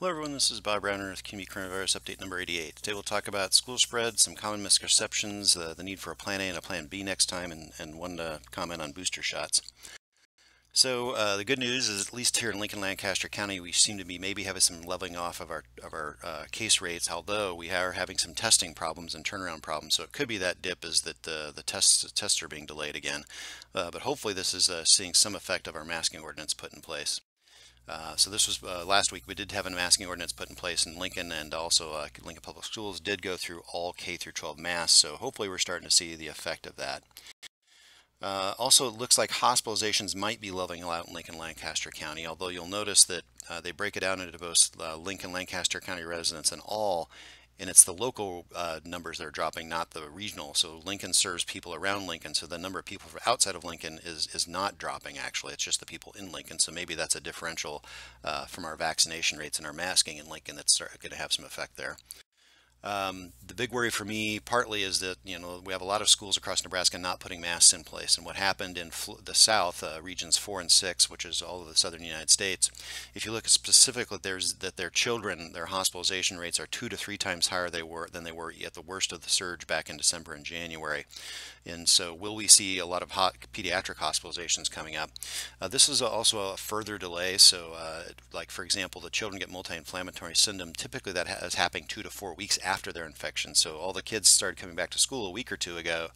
Hello everyone, this is Bob Rauner with Community Coronavirus Update number 88. Today we'll talk about school spread, some common misconceptions, uh, the need for a plan A and a plan B next time, and, and one uh, comment on booster shots. So uh, the good news is at least here in Lincoln Lancaster County we seem to be maybe having some leveling off of our of our uh, case rates although we are having some testing problems and turnaround problems so it could be that dip is that the the tests tests are being delayed again uh, but hopefully this is uh, seeing some effect of our masking ordinance put in place. Uh, so this was uh, last week. We did have a masking ordinance put in place in Lincoln, and also uh, Lincoln Public Schools did go through all K through 12 masks. So hopefully, we're starting to see the effect of that. Uh, also, it looks like hospitalizations might be leveling out in Lincoln Lancaster County, although you'll notice that uh, they break it down into both Lincoln Lancaster County residents and all, and it's the local uh, numbers that are dropping, not the regional. So Lincoln serves people around Lincoln, so the number of people outside of Lincoln is is not dropping. Actually, it's just the people in Lincoln. So maybe that's a differential uh, from our vaccination rates and our masking in Lincoln that's going to have some effect there. Um, the big worry for me partly is that you know we have a lot of schools across Nebraska not putting masks in place. And what happened in the south uh, regions 4 and 6 which is all of the southern United States if you look specifically there's that their children their hospitalization rates are two to three times higher they were than they were at the worst of the surge back in December and January. And so will we see a lot of hot pediatric hospitalizations coming up? Uh, this is also a further delay. So uh, like for example the children get multi-inflammatory syndrome. Typically that is happening two to four weeks after their infection. So all the kids started coming back to school a week or two ago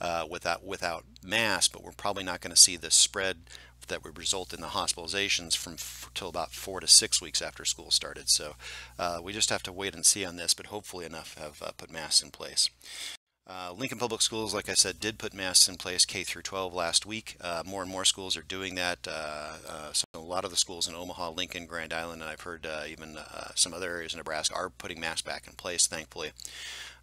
uh, without without masks, but we're probably not going to see the spread that would result in the hospitalizations from till about four to six weeks after school started. So uh, we just have to wait and see on this, but hopefully enough have uh, put masks in place. Uh, Lincoln Public Schools, like I said, did put masks in place K through 12 last week. Uh, more and more schools are doing that. Uh, uh so a lot of the schools in Omaha, Lincoln, Grand Island, and I've heard uh, even uh, some other areas in Nebraska are putting masks back in place, thankfully.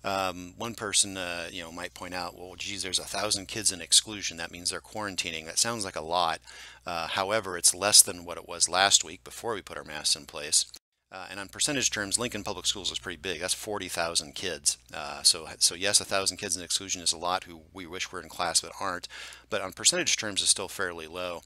Um, one person, you know, might point out, well, geez, there's a thousand kids in exclusion. That means they're quarantining. That sounds like a lot. however, it's less than what it was last week before we put our masks in place. Uh, and on percentage terms, Lincoln Public Schools is pretty big. That's 40,000 kids. Uh, so, so yes, 1,000 kids in exclusion is a lot who we wish were in class but aren't. But on percentage terms, is still fairly low.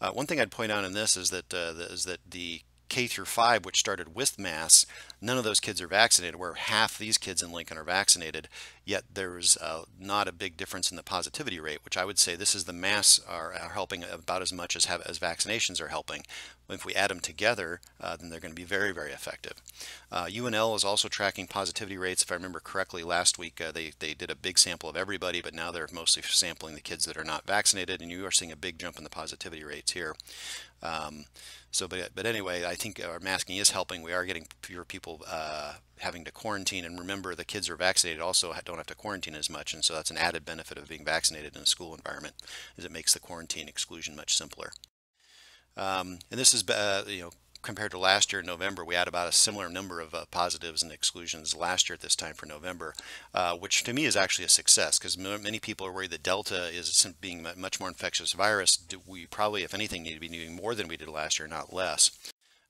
Uh, one thing I'd point out in this is that uh, is that the K through 5, which started with masks, none of those kids are vaccinated, where half these kids in Lincoln are vaccinated, yet there's uh, not a big difference in the positivity rate, which I would say this is the masks are, are helping about as much as, have, as vaccinations are helping. If we add them together, uh, then they're going to be very, very effective. Uh, UNL is also tracking positivity rates. If I remember correctly, last week uh, they, they did a big sample of everybody, but now they're mostly sampling the kids that are not vaccinated, and you are seeing a big jump in the positivity rates here. Um, so, but, but anyway, I think our masking is helping. We are getting fewer people uh, having to quarantine. And remember, the kids are vaccinated also don't have to quarantine as much. And so that's an added benefit of being vaccinated in a school environment, is it makes the quarantine exclusion much simpler. Um, and this is, uh, you know, compared to last year in November, we had about a similar number of uh, positives and exclusions last year at this time for November, uh, which to me is actually a success because many people are worried that Delta is being a much more infectious virus. We probably, if anything, need to be doing more than we did last year, not less.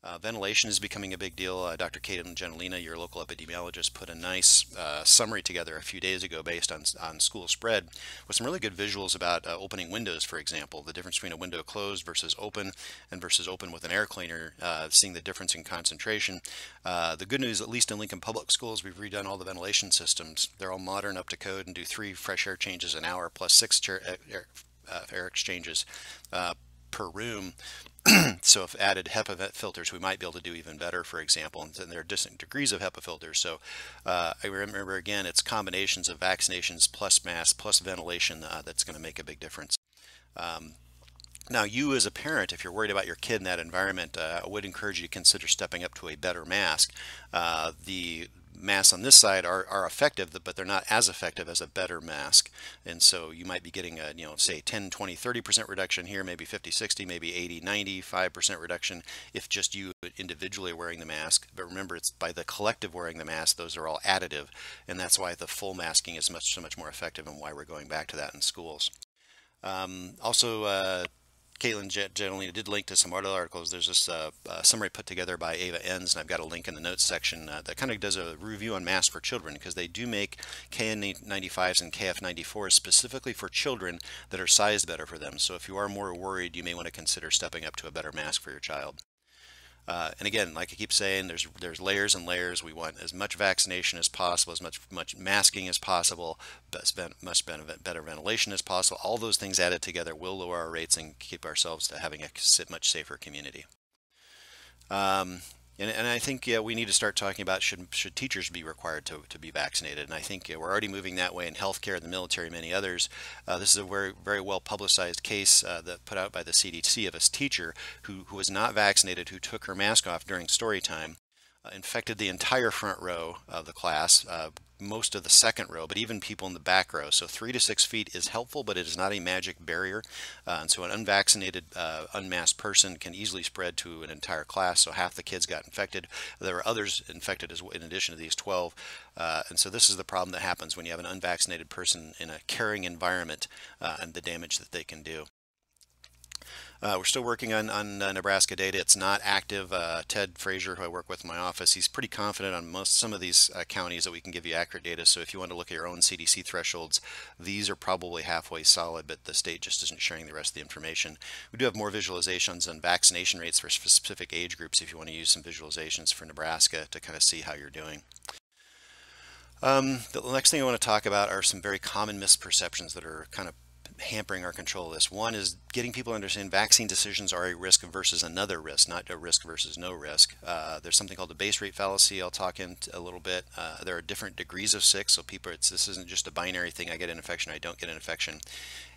Uh, ventilation is becoming a big deal. Uh, Dr. Katelyn Jetelina, your local epidemiologist, put a nice uh, summary together a few days ago based on, on school spread with some really good visuals about uh, opening windows, for example, the difference between a window closed versus open and versus open with an air cleaner, uh, seeing the difference in concentration. Uh, the good news, at least in Lincoln Public Schools, we've redone all the ventilation systems. They're all modern, up to code, and do three fresh air changes an hour plus six air, air exchanges per room so if added HEPA filters, we might be able to do even better, for example, and there are different degrees of HEPA filters. So uh, I remember again, it's combinations of vaccinations plus mask plus ventilation uh, that's going to make a big difference. Um, now, you as a parent, if you're worried about your kid in that environment, uh, I would encourage you to consider stepping up to a better mask. Uh, the masks on this side are, are effective, but they're not as effective as a better mask. And so you might be getting a, you know, say 10, 20, 30% reduction here, maybe 50, 60, maybe 80, 95% reduction if just you individually wearing the mask. But remember, it's by the collective wearing the mask, those are all additive. And that's why the full masking is much, so much more effective and why we're going back to that in schools. Um, also, uh, Katelyn Jetelina did link to some other articles. There's this uh, uh, summary put together by Eva Enns, and I've got a link in the notes section uh, that kind of does a review on masks for children because they do make KN95s and KF94s specifically for children that are sized better for them. So if you are more worried, you may want to consider stepping up to a better mask for your child. Uh, and again, like I keep saying, there's there's layers and layers. We want as much vaccination as possible, as much much masking as possible, best much better ventilation as possible. All those things added together will lower our rates and keep ourselves to having a much safer community. Um, and, and I think yeah, we need to start talking about should should teachers be required to, to be vaccinated. And I think yeah, we're already moving that way in healthcare, the military, many others. Uh, this is a very very well publicized case uh, that put out by the CDC of a teacher who, who was not vaccinated, who took her mask off during story time uh, infected the entire front row of the class, uh, most of the second row, but even people in the back row. So three to six feet is helpful, but it is not a magic barrier. Uh, and so an unvaccinated, uh, unmasked person can easily spread to an entire class. So half the kids got infected. There were others infected as in addition to these 12. Uh, and so this is the problem that happens when you have an unvaccinated person in a caring environment uh, and the damage that they can do. Uh, we're still working on, on uh, Nebraska data. It's not active. Uh, Ted Frazier, who I work with in my office, he's pretty confident on most some of these uh, counties that we can give you accurate data. So if you want to look at your own CDC thresholds, these are probably halfway solid, but the state just isn't sharing the rest of the information. We do have more visualizations on vaccination rates for specific age groups if you want to use some visualizations for Nebraska to kind of see how you're doing. Um, the next thing I want to talk about are some very common misperceptions that are kind of hampering our control of this. One is getting people to understand vaccine decisions are a risk versus another risk, not a risk versus no risk. Uh, there's something called the base rate fallacy. I'll talk in a little bit. Uh, there are different degrees of sick, so people, it's this isn't just a binary thing. I get an infection, I don't get an infection.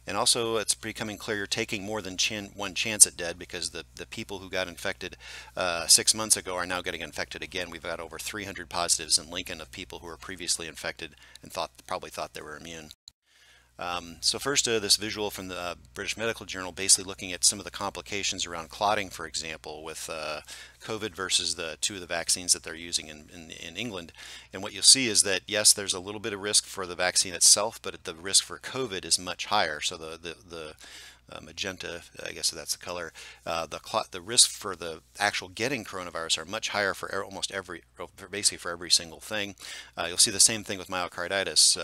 And also, it's becoming clear you're taking more than chin, one chance at dead because the, the people who got infected uh, six months ago are now getting infected again. We've got over 300 positives in Lincoln of people who were previously infected and thought probably thought they were immune. Um, so first, uh, this visual from the uh, British Medical Journal, basically looking at some of the complications around clotting, for example, with uh, COVID versus the two of the vaccines that they're using in, in, in, England. And what you'll see is that, yes, there's a little bit of risk for the vaccine itself, but the risk for COVID is much higher. So the, the, the uh, magenta, I guess that's the color, uh, the clot, the risk for the actual getting coronavirus are much higher for almost every, basically for every single thing. Uh, you'll see the same thing with myocarditis.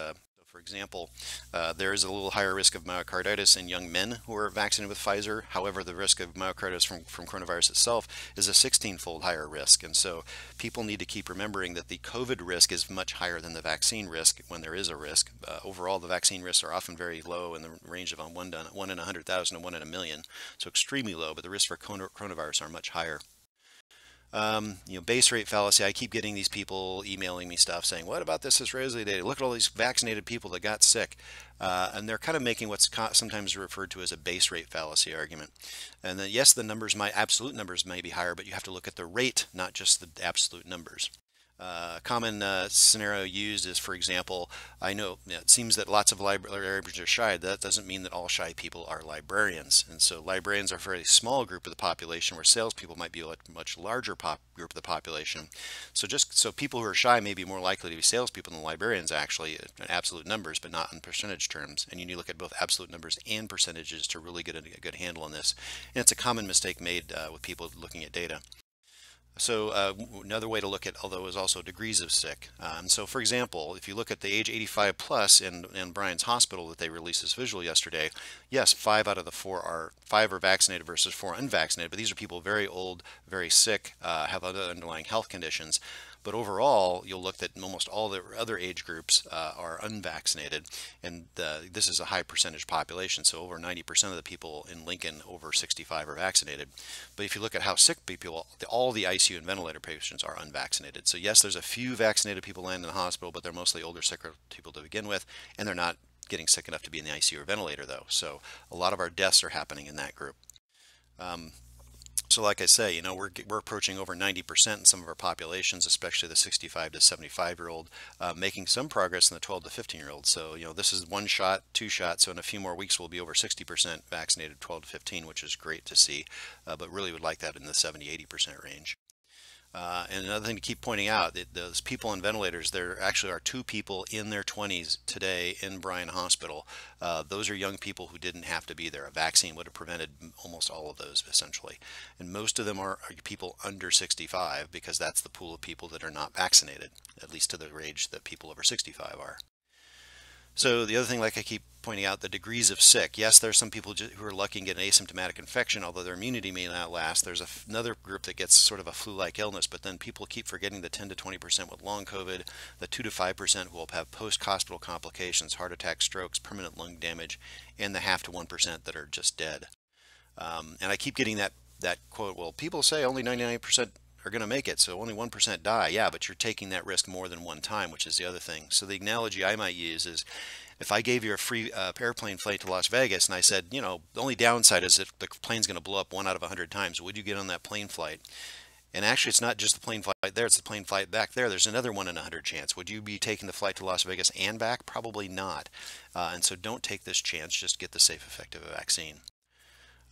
For example, uh, there is a little higher risk of myocarditis in young men who are vaccinated with Pfizer. However, the risk of myocarditis from, from coronavirus itself is a 16-fold higher risk. And so people need to keep remembering that the COVID risk is much higher than the vaccine risk when there is a risk. Uh, overall, the vaccine risks are often very low in the range of 1, to, 1 in 100,000 to 1 in a million. So extremely low, but the risks for coronavirus are much higher. Um, you know, base rate fallacy. I keep getting these people emailing me stuff saying, "What about this Israeli data? Look at all these vaccinated people that got sick," uh, and they're kind of making what's sometimes referred to as a base rate fallacy argument. And then, yes, the numbers my absolute numbers may be higher, but you have to look at the rate, not just the absolute numbers. Uh, common uh, scenario used is, for example, I know it seems that lots of librarians are shy. That doesn't mean that all shy people are librarians. And so librarians are a very small group of the population where salespeople might be a much larger pop group of the population. So just so people who are shy may be more likely to be salespeople than librarians actually in absolute numbers, but not in percentage terms. And you need to look at both absolute numbers and percentages to really get a, a good handle on this. And it's a common mistake made uh, with people looking at data. So uh, another way to look at, although, is also degrees of sick. Um, so for example, if you look at the age 85 plus in, in Bryan's hospital that they released this visual yesterday, yes, five out of the four are, five are vaccinated versus four unvaccinated, but these are people very old, very sick, uh, have other underlying health conditions. But overall, you'll look that almost all the other age groups uh, are unvaccinated, and this is a high percentage population. So over 90% of the people in Lincoln over 65 are vaccinated. But if you look at how sick people, all the ICU and ventilator patients are unvaccinated. So yes, there's a few vaccinated people landing in the hospital, but they're mostly older, sicker people to begin with, and they're not getting sick enough to be in the ICU or ventilator though. So a lot of our deaths are happening in that group. Um, so like I say, you know, we're, we're approaching over 90% in some of our populations, especially the 65 to 75 year old, uh, making some progress in the 12 to 15 year old. So, you know, this is one shot, two shots. So in a few more weeks, we'll be over 60% vaccinated 12 to 15, which is great to see, uh, but really would like that in the 70, 80% range. Uh, and another thing to keep pointing out, that those people on ventilators, there actually are two people in their 20s today in Bryan Hospital. Uh, those are young people who didn't have to be there. A vaccine would have prevented almost all of those, essentially. And most of them are, are people under 65 because that's the pool of people that are not vaccinated, at least to the age that people over 65 are. So the other thing, like I keep pointing out, the degrees of sick. Yes, there are some people who are lucky and get an asymptomatic infection, although their immunity may not last. There's another group that gets sort of a flu-like illness, but then people keep forgetting the 10 to 20% with long COVID, the 2 to 5% who will have post-hospital complications, heart attacks, strokes, permanent lung damage, and the half to 1% that are just dead. Um, and I keep getting that that quote, well, people say only 99% are going to make it, so only 1% die. Yeah, but you're taking that risk more than one time, which is the other thing. So the analogy I might use is if I gave you a free uh, airplane flight to Las Vegas and I said, you know, the only downside is if the plane's going to blow up one out of 100 times, would you get on that plane flight? And actually, it's not just the plane flight there, it's the plane flight back there. There's another one in a 100 chance. Would you be taking the flight to Las Vegas and back? Probably not. Uh, and so don't take this chance, just get the safe, effective vaccine.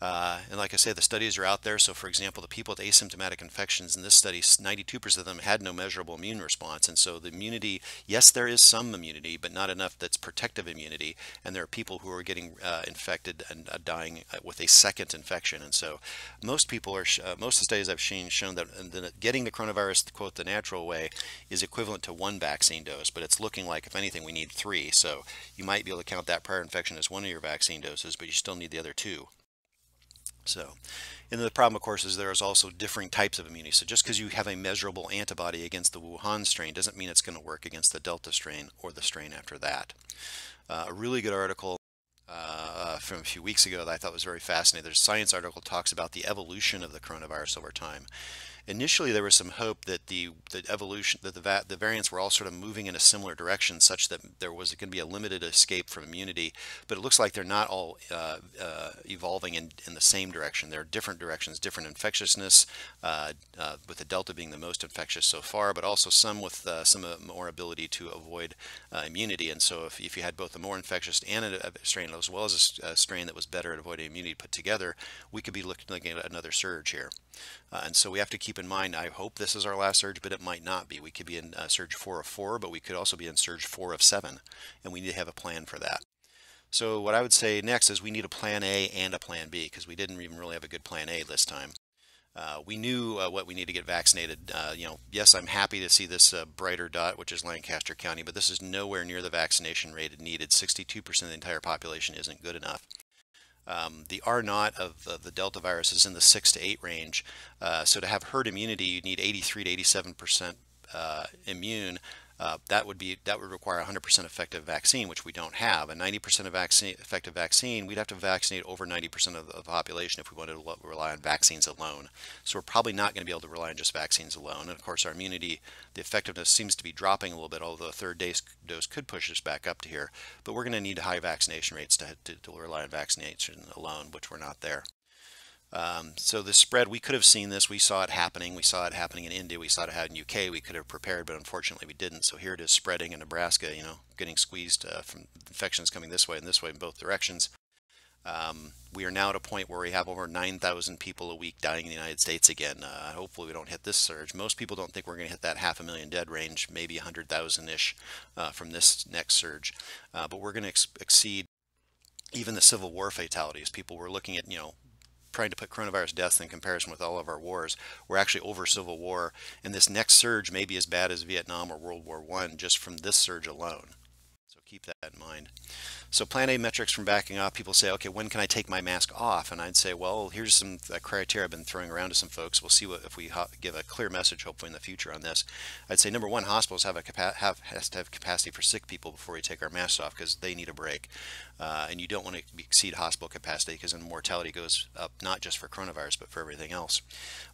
Uh, and like I said, the studies are out there. So for example, the people with asymptomatic infections in this study, 92% of them had no measurable immune response. And so the immunity, yes, there is some immunity, but not enough that's protective immunity. And there are people who are getting uh, infected and uh, dying uh, with a second infection. And so most people are, uh, most of the studies I've seen shown that, that getting the coronavirus, quote, the natural way is equivalent to one vaccine dose, but it's looking like, if anything, we need three. So you might be able to count that prior infection as one of your vaccine doses, but you still need the other two. So, and the problem, of course, is there is also differing types of immunity. So just because you have a measurable antibody against the Wuhan strain doesn't mean it's going to work against the Delta strain or the strain after that. Uh, a really good article uh, from a few weeks ago that I thought was very fascinating. There's a science article talks about the evolution of the coronavirus over time initially there was some hope that the the evolution that the the variants were all sort of moving in a similar direction such that there was going to be a limited escape from immunity. But it looks like they're not all uh, uh, evolving in, in the same direction. There are different directions different infectiousness uh, uh with the delta being the most infectious so far but also some with uh, some uh, more ability to avoid immunity. And so if, if you had both a more infectious and a, a strain as well as a, a, strain that was better at avoiding immunity put together we could be looking at another surge here. And so we have to keep keep in mind, I hope this is our last surge, but it might not be. We could be in uh, surge 4 of 4, but we could also be in surge 4 of 7, and we need to have a plan for that. So what I would say next is we need a plan A and a plan B, because we didn't even really have a good plan A this time. Uh, we knew uh, what we need to get vaccinated. Uh, you know, yes, I'm happy to see this uh, brighter dot, which is Lancaster County, but this is nowhere near the vaccination rate needed. 62% of the entire population isn't good enough. Um, the R naught of the, the, Delta virus is in the 6 to 8 range. Uh, so to have herd immunity, you need 83 to 87% uh, immune uh, that would be that would require 100% effective vaccine, which we don't have. A 90% of vaccine, effective vaccine, we'd have to vaccinate over 90% of the population if we wanted to rely on vaccines alone. So we're probably not going to be able to rely on just vaccines alone. And of course, our immunity, the effectiveness seems to be dropping a little bit, although the third dose, dose could push us back up to here. But we're going to need high vaccination rates to, to, to rely on vaccination alone, which we're not there. Um, so the spread, we could have seen this. We saw it happening. We saw it happening in India. We saw it happening in UK. We could have prepared, but unfortunately we didn't. So here it is spreading in Nebraska, you know, getting squeezed uh, from infections coming this way and this way in both directions. Um, we are now at a point where we have over 9,000 people a week dying in the United States again. Uh, hopefully we don't hit this surge. Most people don't think we're going to hit that half a million dead range, maybe 100,000-ish uh, from this next surge. Uh, but we're going to ex exceed even the Civil War fatalities. People were looking at, you know, trying to put coronavirus deaths in comparison with all of our wars. We're actually over Civil War, and this next surge may be as bad as Vietnam or World War One just from this surge alone. Keep that in mind. So plan A metrics from backing off, people say, okay, when can I take my mask off? And I'd say, well, here's some uh, criteria I've been throwing around to some folks. We'll see what if we give a clear message, hopefully in the future on this. I'd say number one, hospitals have a have has to have capacity for sick people before we take our masks off because they need a break. Uh, and you don't want to exceed hospital capacity because then mortality goes up not just for coronavirus but for everything else.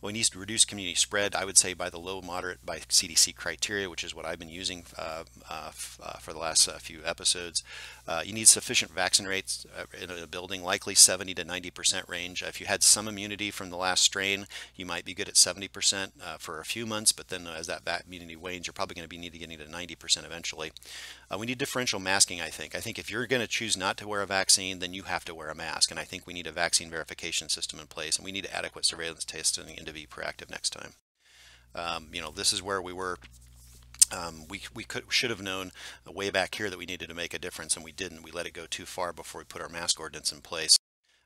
We need to reduce community spread. I would say by the low moderate by CDC criteria, which is what I've been using uh, uh, uh for the last uh, few episodes. Uh, you need sufficient vaccine rates in a building, likely 70 to 90 percent range. If you had some immunity from the last strain, you might be good at 70 percent for a few months, but then as that immunity wanes, you're probably going to be needing to getting to 90 percent eventually. we need differential masking. I think. I think if you're going to choose not not to wear a vaccine, then you have to wear a mask. And I think we need a vaccine verification system in place, and we need adequate surveillance testing and to be proactive next time. Um, you know, this is where we were um, we, we could should have known way back here that we needed to make a difference and we didn't. We let it go too far before we put our mask ordinance in place.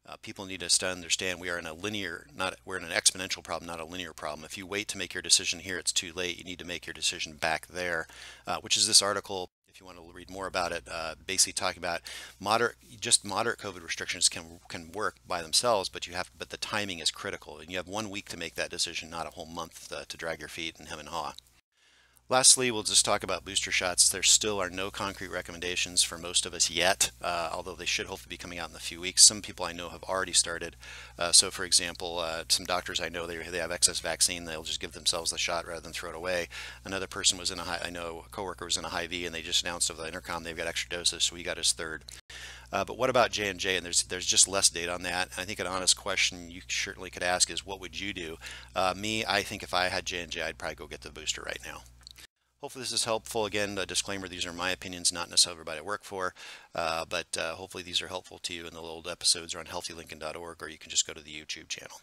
Uh, people need to understand we are in a linear, not we're in an exponential problem, not a linear problem. If you wait to make your decision here, it's too late. You need to make your decision back there, uh, which is this article if you want to read more about it, uh, basically talking about moderate, just moderate COVID restrictions can can work by themselves, but you have, but the timing is critical, and you have one week to make that decision, not a whole month to drag your feet and hem and haw. Lastly, we'll just talk about booster shots. There still are no concrete recommendations for most of us yet, uh, although they should hopefully be coming out in a few weeks. Some people I know have already started. Uh, so, for example, uh, some doctors I know they, they have excess vaccine, they'll just give themselves the shot rather than throw it away. Another person was in a high, I know a coworker was in a Hy-Vee, and they just announced over the intercom they've got extra doses, so he got his third. Uh, but what about J and J? And there's there's just less data on that. I think an honest question you certainly could ask is, what would you do? Uh, me, I think if I had J and J, I'd probably go get the booster right now. Hopefully this is helpful. Again, a disclaimer, these are my opinions, not necessarily everybody I work for, uh, but uh, hopefully these are helpful to you and the old episodes are on healthylincoln.org or you can just go to the YouTube channel.